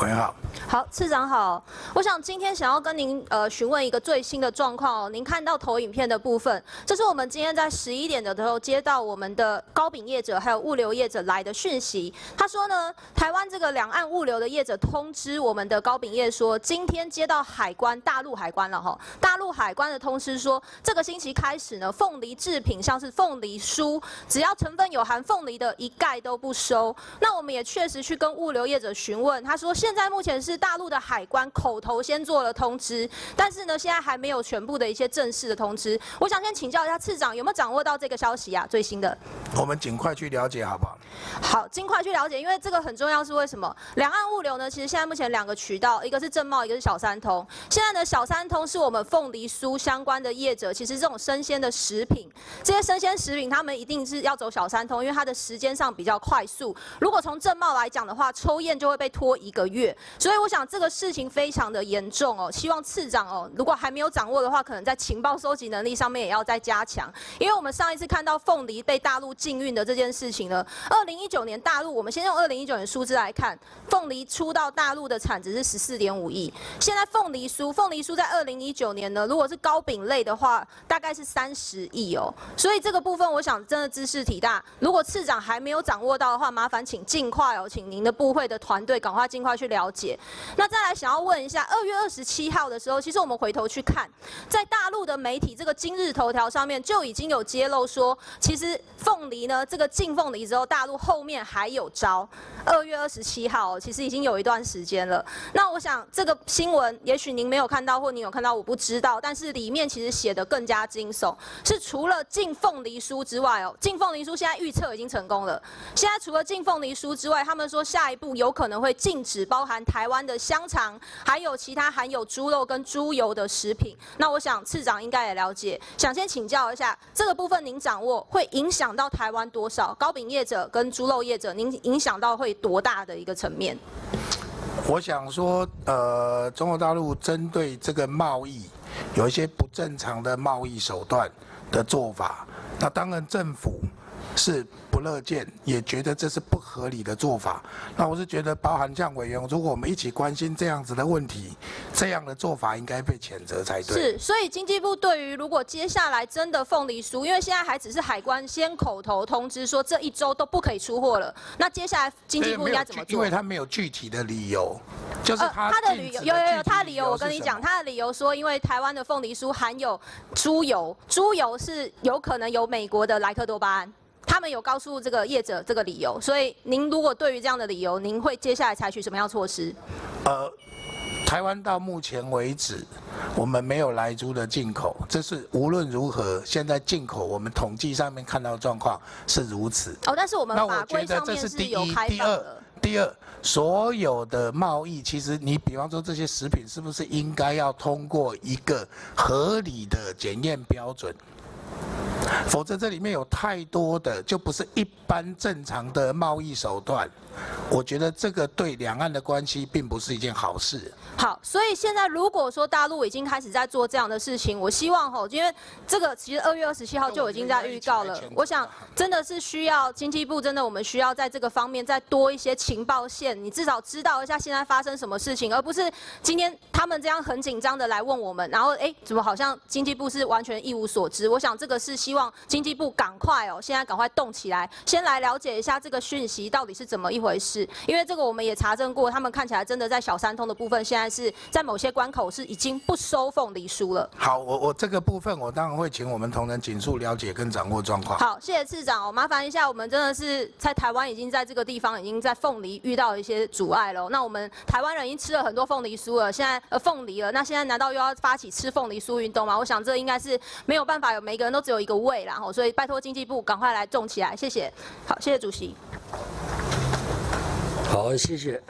喂，好。好，次长好。我想今天想要跟您呃询问一个最新的状况哦。您看到投影片的部分，这是我们今天在十一点的时候接到我们的高饼业者还有物流业者来的讯息。他说呢，台湾这个两岸物流的业者通知我们的高饼业说，今天接到海关大陆海关了哈，大陆海关的通知说，这个星期开始呢，凤梨制品像是凤梨酥，只要成分有含凤梨的，一概都不收。那我们也确实去跟物流业者询问，他说现在目前是。大陆的海关口头先做了通知，但是呢，现在还没有全部的一些正式的通知。我想先请教一下次长，有没有掌握到这个消息啊？最新的？我们尽快去了解，好不好？好，尽快去了解，因为这个很重要。是为什么？两岸物流呢？其实现在目前两个渠道，一个是正茂，一个是小三通。现在呢，小三通是我们凤梨酥相关的业者，其实这种生鲜的食品，这些生鲜食品他们一定是要走小三通，因为它的时间上比较快速。如果从正茂来讲的话，抽验就会被拖一个月，所以我。我想这个事情非常的严重哦，希望次长哦，如果还没有掌握的话，可能在情报收集能力上面也要再加强。因为我们上一次看到凤梨被大陆禁运的这件事情呢，二零一九年大陆，我们先用二零一九年数字来看，凤梨出到大陆的产值是十四点五亿。现在凤梨酥，凤梨酥在二零一九年呢，如果是糕饼类的话，大概是三十亿哦。所以这个部分，我想真的知识体大。如果次长还没有掌握到的话，麻烦请尽快哦，请您的部会的团队赶快尽快去了解。那再来想要问一下，二月二十七号的时候，其实我们回头去看，在大陆的媒体这个今日头条上面就已经有揭露说，其实凤梨呢，这个禁凤梨之后，大陆后面还有招。二月二十七号，其实已经有一段时间了。那我想这个新闻，也许您没有看到，或您有看到，我不知道。但是里面其实写的更加惊悚，是除了禁凤梨酥之外哦，禁凤梨酥现在预测已经成功了。现在除了禁凤梨酥之外，他们说下一步有可能会禁止包含台湾的。香肠，还有其他含有猪肉跟猪油的食品。那我想次长应该也了解，想先请教一下这个部分，您掌握会影响到台湾多少糕饼业者跟猪肉业者？您影响到会多大的一个层面？我想说，呃，中国大陆针对这个贸易有一些不正常的贸易手段的做法，那当然政府。是不乐见，也觉得这是不合理的做法。那我是觉得，包含像委员，如果我们一起关心这样子的问题，这样的做法应该被谴责才对。是，所以经济部对于如果接下来真的凤梨酥，因为现在还只是海关先口头通知说这一周都不可以出货了，那接下来经济部应该怎么做？因为他没有具体的理由，就是他他的理由有有有他的理由，我跟你讲，他的理由说，因为台湾的凤梨酥含有猪油，猪油是有可能有美国的莱克多巴胺。他们有告诉这个业者这个理由，所以您如果对于这样的理由，您会接下来采取什么样措施？呃，台湾到目前为止，我们没有来猪的进口，这是无论如何，现在进口我们统计上面看到的状况是如此。哦，但是我们法规上面是有开放的。第二，所有的贸易，其实你比方说这些食品，是不是应该要通过一个合理的检验标准？否则，这里面有太多的就不是一般正常的贸易手段。我觉得这个对两岸的关系并不是一件好事。好，所以现在如果说大陆已经开始在做这样的事情，我希望吼，因为这个其实二月二十七号就已经在预告了。我想真的是需要经济部，真的我们需要在这个方面再多一些情报线，你至少知道一下现在发生什么事情，而不是今天他们这样很紧张的来问我们，然后哎，怎么好像经济部是完全一无所知？我想这个是希望经济部赶快哦，现在赶快动起来，先来了解一下这个讯息到底是怎么一回。事，因为这个我们也查证过，他们看起来真的在小三通的部分，现在是在某些关口是已经不收凤梨酥了。好，我我这个部分我当然会请我们同仁紧速了解跟掌握状况。好，谢谢市长，哦麻烦一下，我们真的是在台湾已经在这个地方已经在凤梨遇到一些阻碍了。那我们台湾人已经吃了很多凤梨酥了，现在呃凤梨了，那现在难道又要发起吃凤梨酥运动吗？我想这应该是没有办法，有每个都只有一个位，然后所以拜托经济部赶快来种起来，谢谢。好，谢谢主席。好，谢谢。